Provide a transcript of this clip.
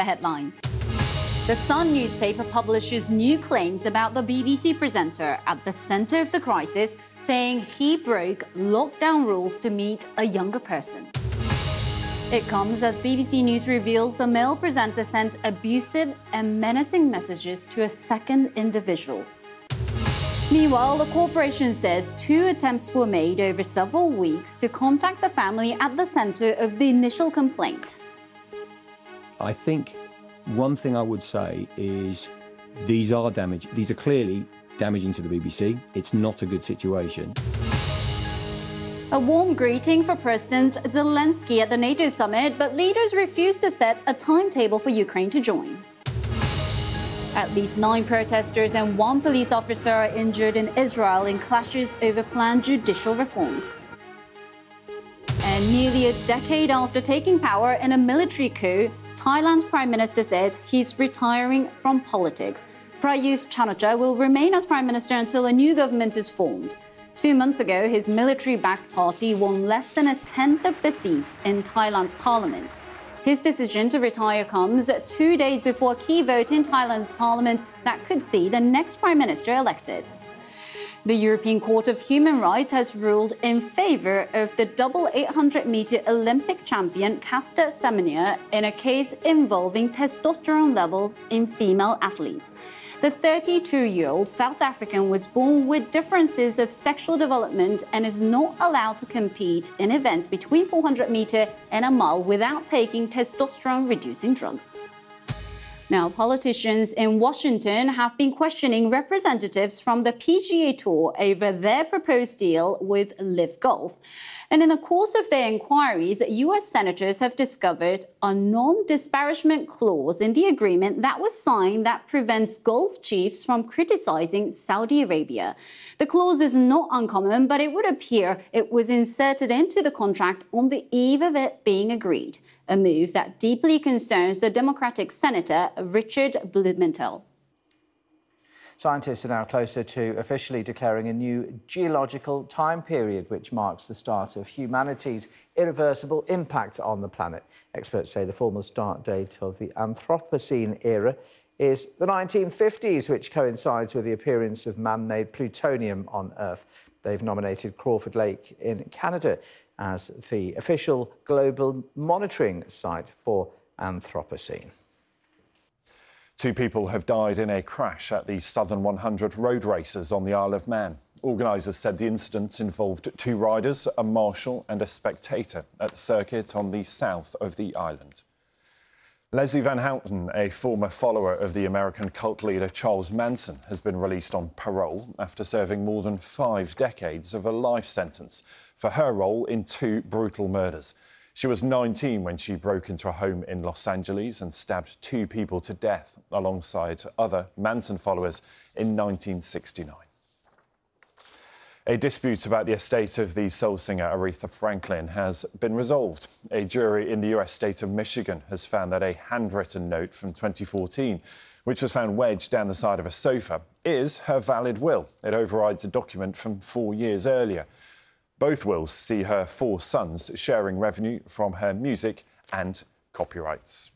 the headlines. The Sun newspaper publishes new claims about the BBC presenter at the centre of the crisis, saying he broke lockdown rules to meet a younger person. It comes as BBC News reveals the male presenter sent abusive and menacing messages to a second individual. Meanwhile, the corporation says two attempts were made over several weeks to contact the family at the centre of the initial complaint. I think one thing I would say is these are damage. These are clearly damaging to the BBC. It's not a good situation. A warm greeting for President Zelensky at the NATO summit, but leaders refused to set a timetable for Ukraine to join. At least nine protesters and one police officer are injured in Israel in clashes over planned judicial reforms. And nearly a decade after taking power in a military coup, Thailand's prime minister says he's retiring from politics. Prayut Chan-o-cha will remain as prime minister until a new government is formed. Two months ago, his military backed party won less than a tenth of the seats in Thailand's parliament. His decision to retire comes two days before a key vote in Thailand's parliament that could see the next prime minister elected. The European Court of Human Rights has ruled in favor of the double 800 meter Olympic champion Caster Semenya in a case involving testosterone levels in female athletes. The 32 year old South African was born with differences of sexual development and is not allowed to compete in events between 400 meter and a mile without taking testosterone reducing drugs. Now, politicians in Washington have been questioning representatives from the PGA Tour over their proposed deal with LIV Golf. And in the course of their inquiries, US senators have discovered a non disparagement clause in the agreement that was signed that prevents golf chiefs from criticizing Saudi Arabia. The clause is not uncommon, but it would appear it was inserted into the contract on the eve of it being agreed a move that deeply concerns the Democratic Senator Richard Blumenthal. Scientists are now closer to officially declaring a new geological time period, which marks the start of humanity's irreversible impact on the planet. Experts say the formal start date of the Anthropocene era is the 1950s, which coincides with the appearance of man made plutonium on Earth. They've nominated Crawford Lake in Canada as the official global monitoring site for Anthropocene. Two people have died in a crash at the Southern 100 road races on the Isle of Man. Organisers said the incident involved two riders, a marshal and a spectator at the circuit on the south of the island. Leslie Van Houten, a former follower of the American cult leader Charles Manson, has been released on parole after serving more than five decades of a life sentence for her role in two brutal murders. She was 19 when she broke into a home in Los Angeles and stabbed two people to death alongside other Manson followers in 1969. A dispute about the estate of the soul singer Aretha Franklin has been resolved. A jury in the US state of Michigan has found that a handwritten note from 2014, which was found wedged down the side of a sofa, is her valid will. It overrides a document from four years earlier. Both wills see her four sons sharing revenue from her music and copyrights.